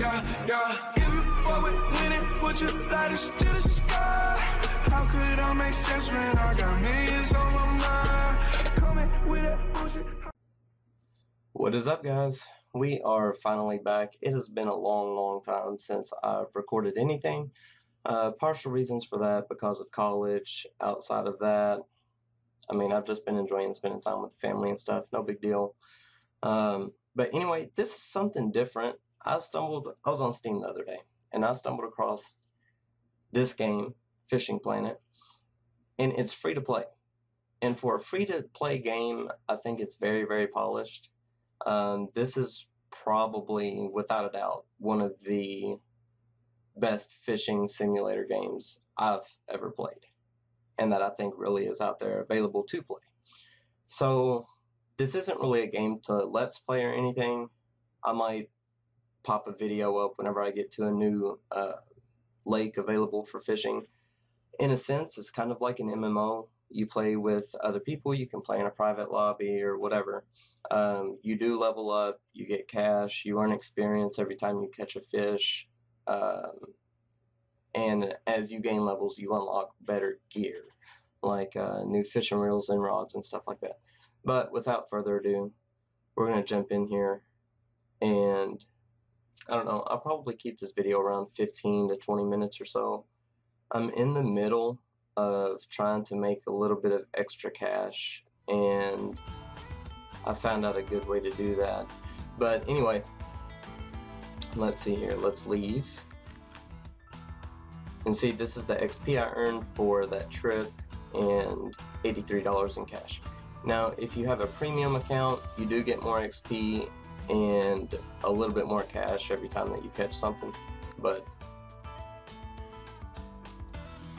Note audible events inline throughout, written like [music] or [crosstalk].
yeah, yeah. If you fuck with winning, to the sky. How could I make sense when I got millions on my mind? Coming with that bullshit. What is up, guys? We are finally back. It has been a long, long time since I've recorded anything. Uh, partial reasons for that because of college. Outside of that, I mean, I've just been enjoying spending time with family and stuff. No big deal. Um, but anyway, this is something different. I stumbled, I was on Steam the other day, and I stumbled across this game, Fishing Planet, and it's free to play. And for a free to play game, I think it's very, very polished. Um, this is probably, without a doubt, one of the best fishing simulator games I've ever played, and that I think really is out there available to play. So, this isn't really a game to let's play or anything. I might pop a video up whenever I get to a new uh, lake available for fishing. In a sense, it's kind of like an MMO. You play with other people, you can play in a private lobby or whatever. Um, you do level up, you get cash, you earn experience every time you catch a fish. Um, and as you gain levels, you unlock better gear, like uh, new fishing reels and rods and stuff like that. But without further ado, we're going to jump in here and I don't know, I'll probably keep this video around 15 to 20 minutes or so. I'm in the middle of trying to make a little bit of extra cash and I found out a good way to do that. But anyway, let's see here, let's leave. And see, this is the XP I earned for that trip and $83 in cash. Now, if you have a premium account, you do get more XP and a little bit more cash every time that you catch something. But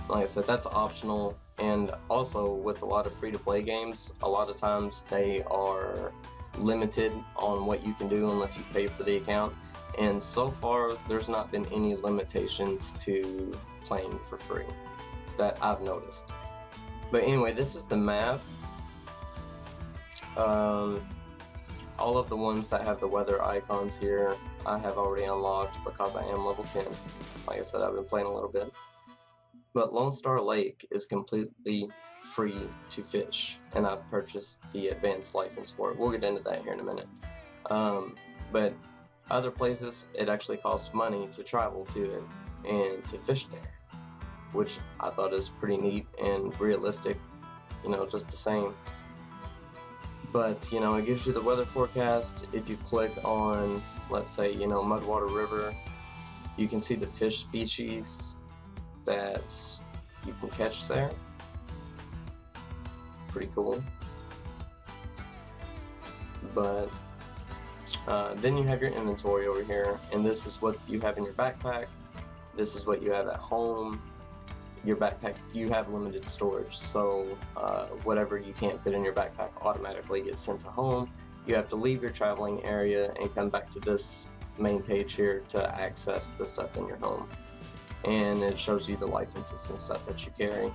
like I said, that's optional. And also, with a lot of free to play games, a lot of times they are limited on what you can do unless you pay for the account. And so far, there's not been any limitations to playing for free that I've noticed. But anyway, this is the map. Um, all of the ones that have the weather icons here, I have already unlocked because I am level 10. Like I said, I've been playing a little bit. But Lone Star Lake is completely free to fish, and I've purchased the advanced license for it. We'll get into that here in a minute. Um, but other places, it actually costs money to travel to it and to fish there, which I thought is pretty neat and realistic, you know, just the same. But, you know, it gives you the weather forecast. If you click on, let's say, you know, Mudwater River, you can see the fish species that you can catch there. Pretty cool. But uh, then you have your inventory over here, and this is what you have in your backpack. This is what you have at home. Your backpack, you have limited storage, so uh, whatever you can't fit in your backpack automatically gets sent to home. You have to leave your traveling area and come back to this main page here to access the stuff in your home. And it shows you the licenses and stuff that you carry.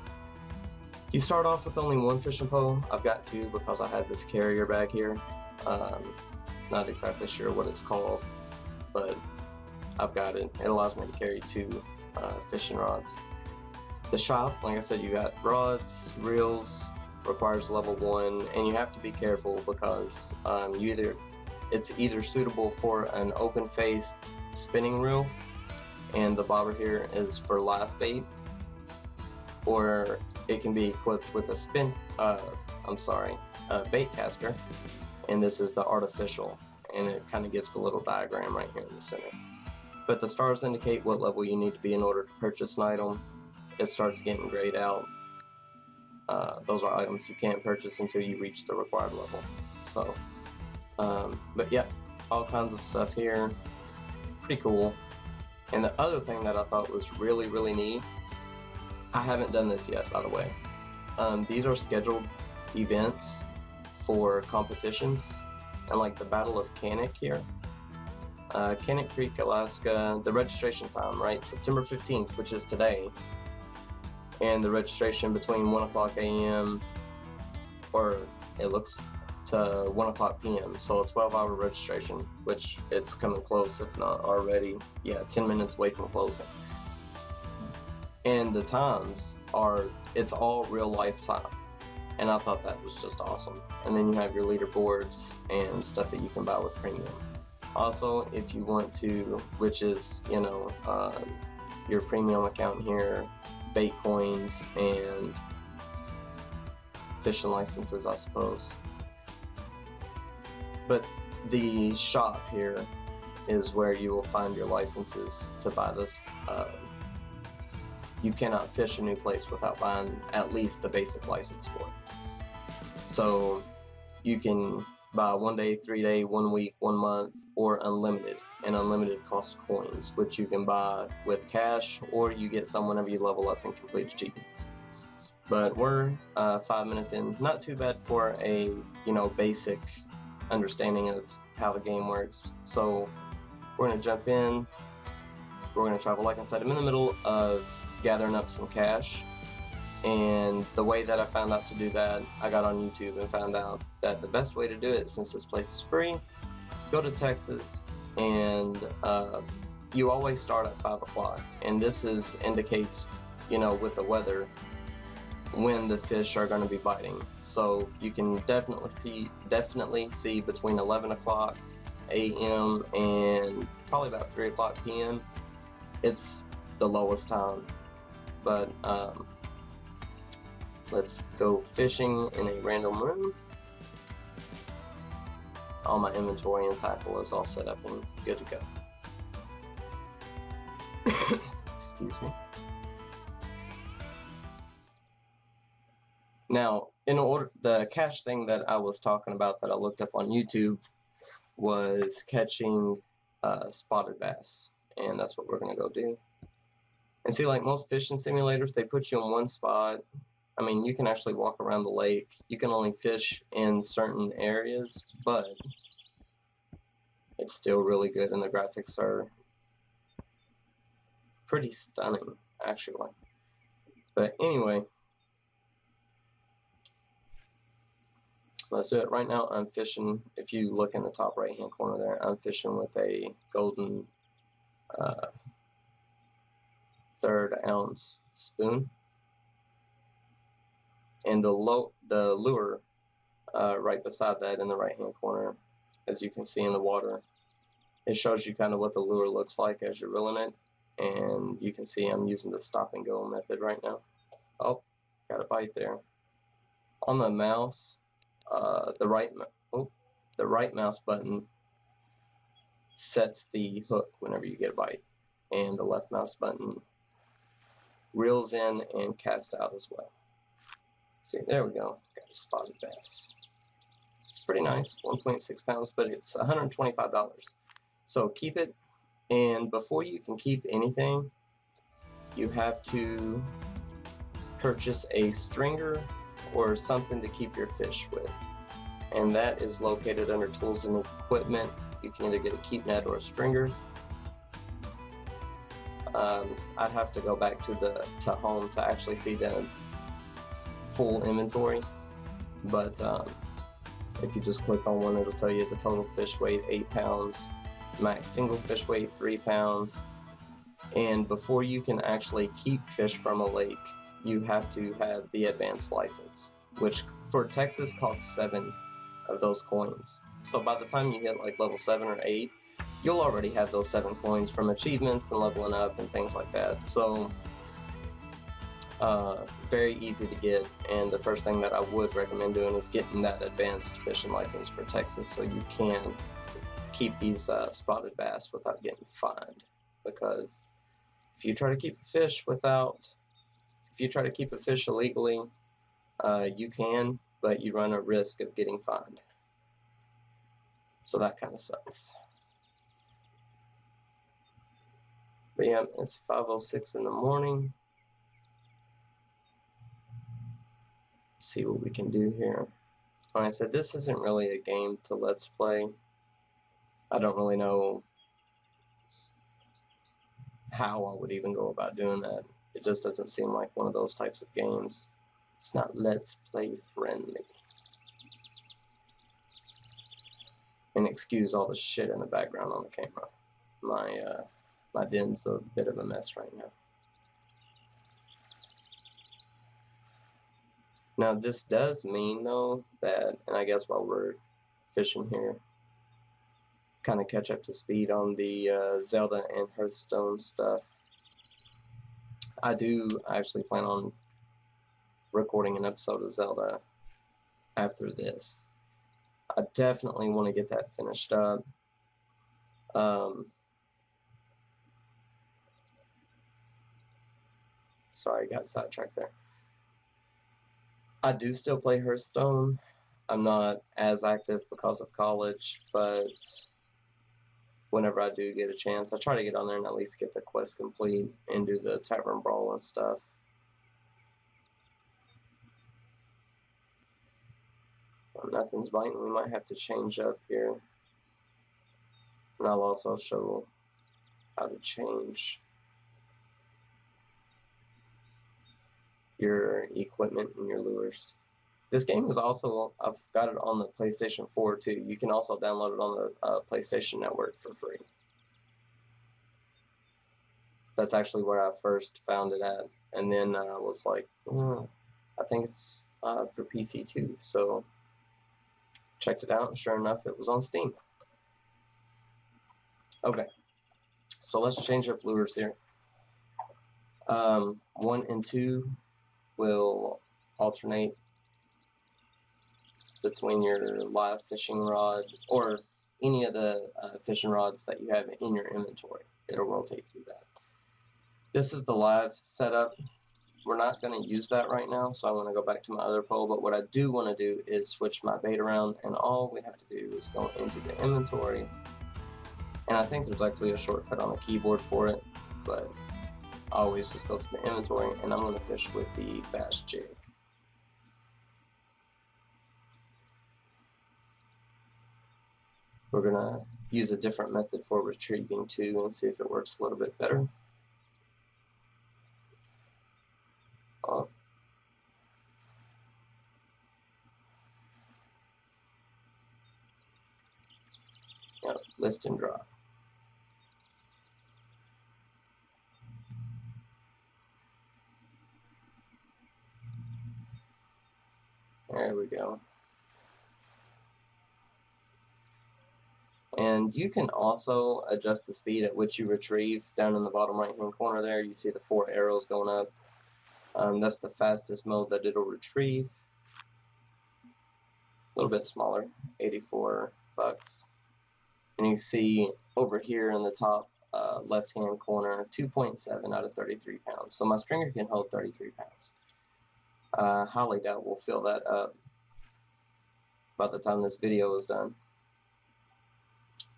You start off with only one fishing pole. I've got two because I have this carrier bag here. Um, not exactly sure what it's called, but I've got it. It allows me to carry two uh, fishing rods. The shop, like I said, you got rods, reels, requires level one, and you have to be careful because um, you either it's either suitable for an open faced spinning reel, and the bobber here is for live bait, or it can be equipped with a spin. Uh, I'm sorry, a bait caster, and this is the artificial and it kind of gives the little diagram right here in the center. But the stars indicate what level you need to be in order to purchase an item. It starts getting grayed out. Uh, those are items you can't purchase until you reach the required level. So, um, but yeah, all kinds of stuff here. Pretty cool. And the other thing that I thought was really, really neat, I haven't done this yet, by the way. Um, these are scheduled events for competitions and like the Battle of Kaniq here. Uh, Kaniq Creek, Alaska, the registration time, right? September 15th, which is today. And the registration between 1 o'clock a.m. or it looks to 1 o'clock p.m. So a 12 hour registration, which it's coming close, if not already. Yeah, 10 minutes away from closing. And the times are, it's all real life time. And I thought that was just awesome. And then you have your leaderboards and stuff that you can buy with premium. Also, if you want to, which is, you know, uh, your premium account here, bait coins, and fishing licenses, I suppose. But the shop here is where you will find your licenses to buy this. Uh, you cannot fish a new place without buying at least the basic license for it. So you can buy one day, three day, one week, one month, or unlimited, and unlimited cost coins, which you can buy with cash or you get some whenever you level up and complete achievements. But we're uh, five minutes in, not too bad for a you know basic understanding of how the game works. So we're gonna jump in. We're gonna travel. Like I said, I'm in the middle of gathering up some cash and the way that I found out to do that, I got on YouTube and found out that the best way to do it, since this place is free, go to Texas and uh, you always start at 5 o'clock. And this is indicates, you know, with the weather, when the fish are going to be biting. So you can definitely see, definitely see between 11 o'clock a.m. and probably about 3 o'clock p.m. It's the lowest time. But um, Let's go fishing in a random room. All my inventory and tackle is all set up and good to go. [laughs] Excuse me. Now, in order, the cache thing that I was talking about that I looked up on YouTube was catching uh, spotted bass, and that's what we're gonna go do. And see, like most fishing simulators, they put you in one spot I mean, you can actually walk around the lake. You can only fish in certain areas, but it's still really good, and the graphics are pretty stunning, actually. But anyway, let's do it. Right now, I'm fishing. If you look in the top right hand corner there, I'm fishing with a golden uh, third ounce spoon and the low the lure uh, right beside that in the right hand corner as you can see in the water it shows you kind of what the lure looks like as you're reeling it. And you can see I'm using the stop and go method right now. Oh got a bite there. On the mouse uh, the right oh, the right mouse button sets the hook whenever you get a bite. And the left mouse button reels in and casts out as well See, there we go. Got a spotted bass. It's pretty nice, 1.6 pounds, but it's $125. So keep it, and before you can keep anything, you have to purchase a stringer or something to keep your fish with. And that is located under tools and equipment. You can either get a keep net or a stringer. Um, I'd have to go back to the to home to actually see the full inventory, but um, if you just click on one, it'll tell you the total fish weight, 8 pounds, max single fish weight, 3 pounds. And before you can actually keep fish from a lake, you have to have the advanced license, which for Texas costs 7 of those coins. So by the time you hit like level 7 or 8, you'll already have those 7 coins from achievements and leveling up and things like that. So uh, very easy to get, and the first thing that I would recommend doing is getting that advanced fishing license for Texas so you can keep these uh, spotted bass without getting fined. Because if you try to keep a fish without, if you try to keep a fish illegally, uh, you can, but you run a risk of getting fined. So that kind of sucks. But yeah, it's 5.06 in the morning. See what we can do here. Like I said, this isn't really a game to let's play. I don't really know how I would even go about doing that. It just doesn't seem like one of those types of games. It's not let's play friendly. And excuse all the shit in the background on the camera. My uh, my den's a bit of a mess right now. Now this does mean though that, and I guess while we're fishing here, kind of catch up to speed on the uh, Zelda and Hearthstone stuff. I do actually plan on recording an episode of Zelda after this. I definitely want to get that finished up. Um, sorry, I got sidetracked there. I do still play Hearthstone. I'm not as active because of college, but whenever I do get a chance, I try to get on there and at least get the quest complete and do the tavern brawl and stuff. Nothing's biting. We might have to change up here. And I'll also show how to change your equipment and your lures. This game is also, I've got it on the PlayStation 4 too. You can also download it on the uh, PlayStation Network for free. That's actually where I first found it at. And then I uh, was like, oh, I think it's uh, for PC too. So checked it out, and sure enough, it was on Steam. Okay, so let's change up lures here. Um, one and two will alternate between your live fishing rod or any of the uh, fishing rods that you have in your inventory. It'll rotate through that. This is the live setup. We're not going to use that right now, so I want to go back to my other pole, but what I do want to do is switch my bait around, and all we have to do is go into the inventory, and I think there's actually a shortcut on the keyboard for it, but always just go to the inventory, and I'm going to fish with the bass jig. We're going to use a different method for retrieving too and see if it works a little bit better. Uh, yep, lift and drop. And you can also adjust the speed at which you retrieve. Down in the bottom right hand corner there, you see the four arrows going up. Um, that's the fastest mode that it'll retrieve. A little bit smaller, 84 bucks. And you see over here in the top uh, left hand corner, 2.7 out of 33 pounds. So my stringer can hold 33 pounds. Uh, highly doubt we'll fill that up by the time this video is done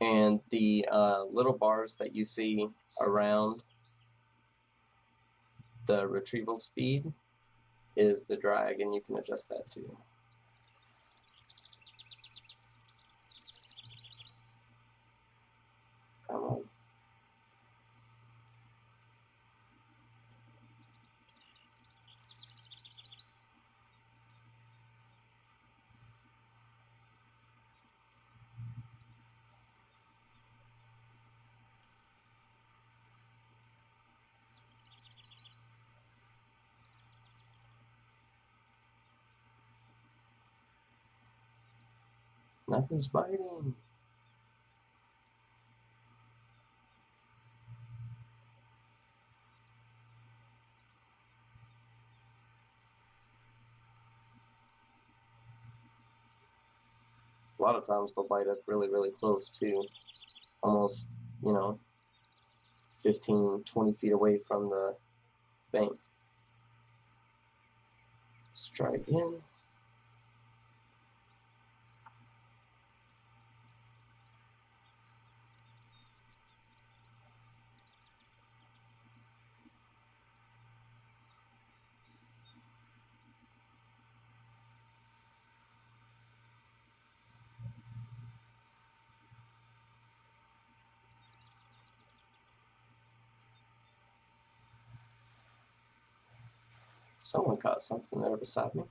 and the uh, little bars that you see around the retrieval speed is the drag and you can adjust that too. Come on. Nothing's biting. A lot of times they'll bite up really, really close too. Almost, you know, 15, 20 feet away from the bank. Strike in. Someone caught something there beside me.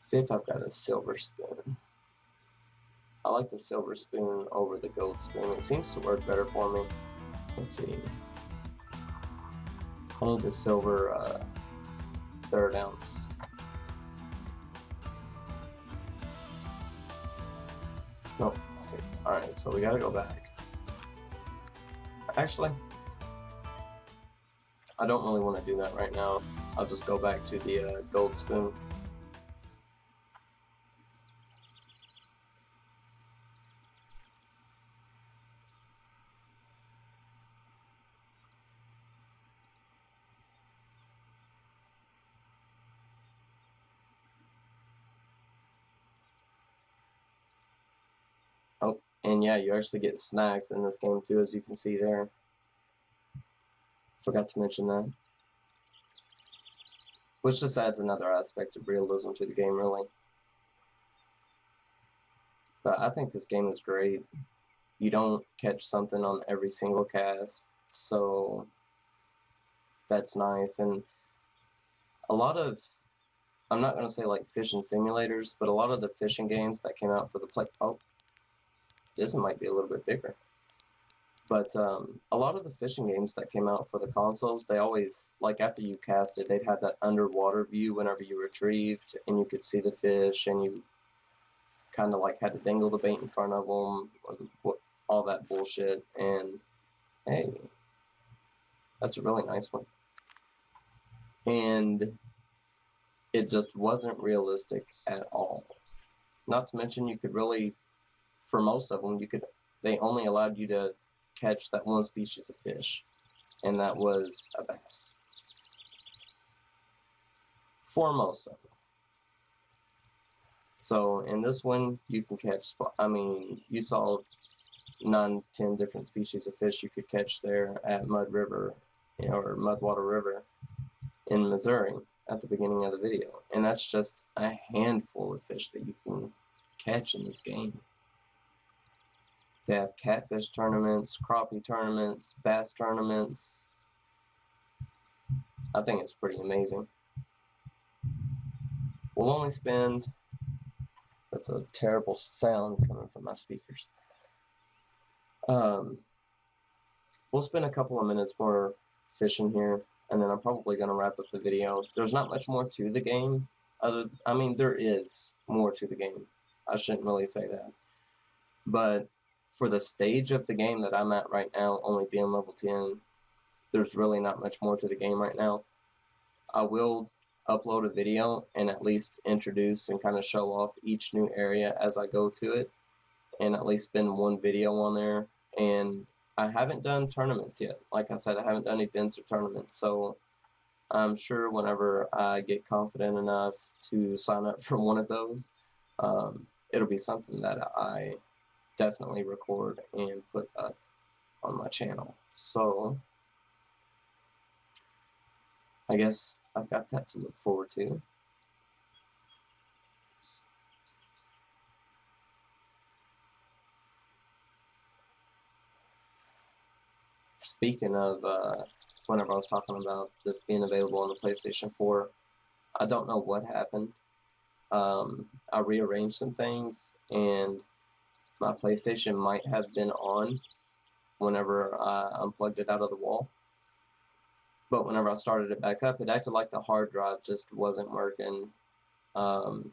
See if I've got a silver spoon. I like the silver spoon over the gold spoon. It seems to work better for me. Let's see. I need the silver uh, third ounce six. Alright, so we gotta go back. Actually, I don't really want to do that right now. I'll just go back to the uh, gold spoon. Oh, and yeah, you actually get snacks in this game too, as you can see there. Forgot to mention that. Which just adds another aspect of realism to the game, really. But I think this game is great. You don't catch something on every single cast, so that's nice. And a lot of, I'm not going to say like fishing simulators, but a lot of the fishing games that came out for the play. Oh, this one might be a little bit bigger. But um, a lot of the fishing games that came out for the consoles, they always, like after you cast it, they'd have that underwater view whenever you retrieved, and you could see the fish, and you kind of like had to dangle the bait in front of them, all that bullshit. And hey, that's a really nice one. And it just wasn't realistic at all. Not to mention, you could really, for most of them, you could, they only allowed you to catch that one species of fish, and that was a bass. For most of them. So in this one, you can catch. I mean, you saw nine, ten different species of fish you could catch there at Mud River, or Mudwater River in Missouri at the beginning of the video, and that's just a handful of fish that you can catch in this game. They have catfish tournaments, crappie tournaments, bass tournaments. I think it's pretty amazing. We'll only spend. That's a terrible sound coming from my speakers. Um, we'll spend a couple of minutes more fishing here, and then I'm probably going to wrap up the video. There's not much more to the game. Other, I mean, there is more to the game. I shouldn't really say that. But for the stage of the game that I'm at right now, only being level 10, there's really not much more to the game right now. I will upload a video and at least introduce and kind of show off each new area as I go to it and at least spend one video on there. And I haven't done tournaments yet. Like I said, I haven't done events or tournaments. So I'm sure whenever I get confident enough to sign up [laughs] for one of those, um, it'll be something that I definitely record and put up on my channel. So I guess I've got that to look forward to. Speaking of, uh, whenever I was talking about this being available on the PlayStation 4, I don't know what happened. Um, I rearranged some things and my PlayStation might have been on whenever I unplugged it out of the wall. But whenever I started it back up, it acted like the hard drive just wasn't working. Um,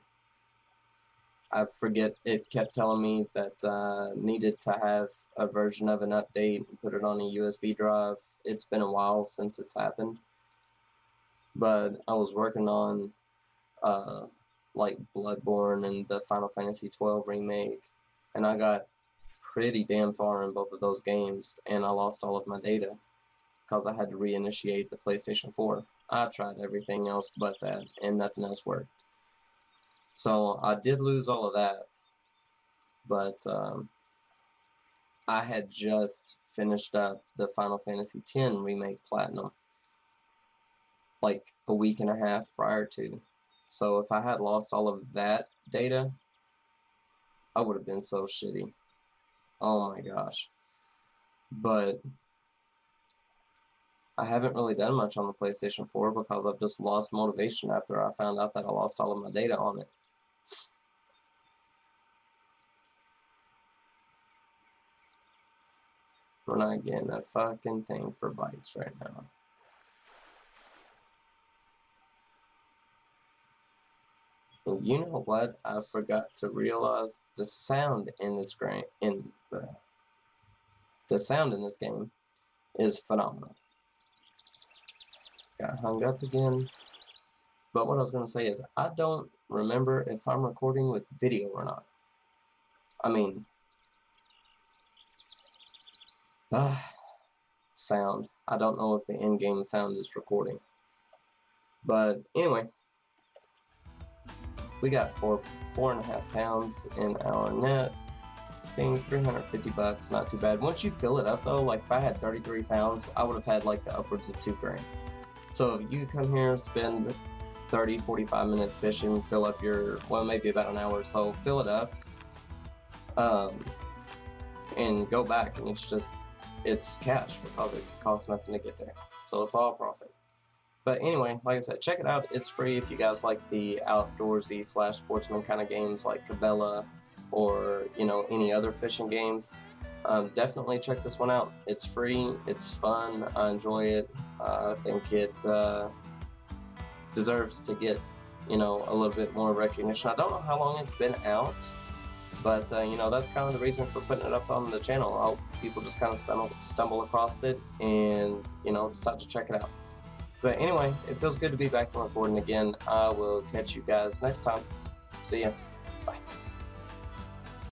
I forget, it kept telling me that I uh, needed to have a version of an update and put it on a USB drive. It's been a while since it's happened. But I was working on uh, like Bloodborne and the Final Fantasy XII remake and I got pretty damn far in both of those games, and I lost all of my data because I had to reinitiate the PlayStation 4. I tried everything else but that, and nothing else worked. So I did lose all of that, but um, I had just finished up the Final Fantasy X Remake Platinum like a week and a half prior to. So if I had lost all of that data, I would have been so shitty. Oh my gosh. But I haven't really done much on the PlayStation 4 because I've just lost motivation after I found out that I lost all of my data on it. We're not getting a fucking thing for bites right now. And you know what? I forgot to realize the sound in this game in the the sound in this game is phenomenal. Got hung up again. But what I was gonna say is I don't remember if I'm recording with video or not. I mean uh, sound. I don't know if the in-game sound is recording. But anyway, we got four four and a half pounds in our net. Seeing 350 bucks, not too bad. Once you fill it up though, like if I had 33 pounds, I would have had like the upwards of two grand. So you come here, spend 30, 45 minutes fishing, fill up your, well, maybe about an hour or so, fill it up, um, and go back, and it's just, it's cash because it costs nothing to get there. So it's all profit. But anyway, like I said, check it out. It's free if you guys like the outdoorsy slash sportsman kind of games like Cabela or, you know, any other fishing games. Um, definitely check this one out. It's free. It's fun. I enjoy it. Uh, I think it uh, deserves to get, you know, a little bit more recognition. I don't know how long it's been out, but uh, you know that's kind of the reason for putting it up on the channel. I'll, people just kind of stumble, stumble across it and you know decide to check it out. But anyway, it feels good to be back on recording again. I will catch you guys next time. See ya.